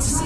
Just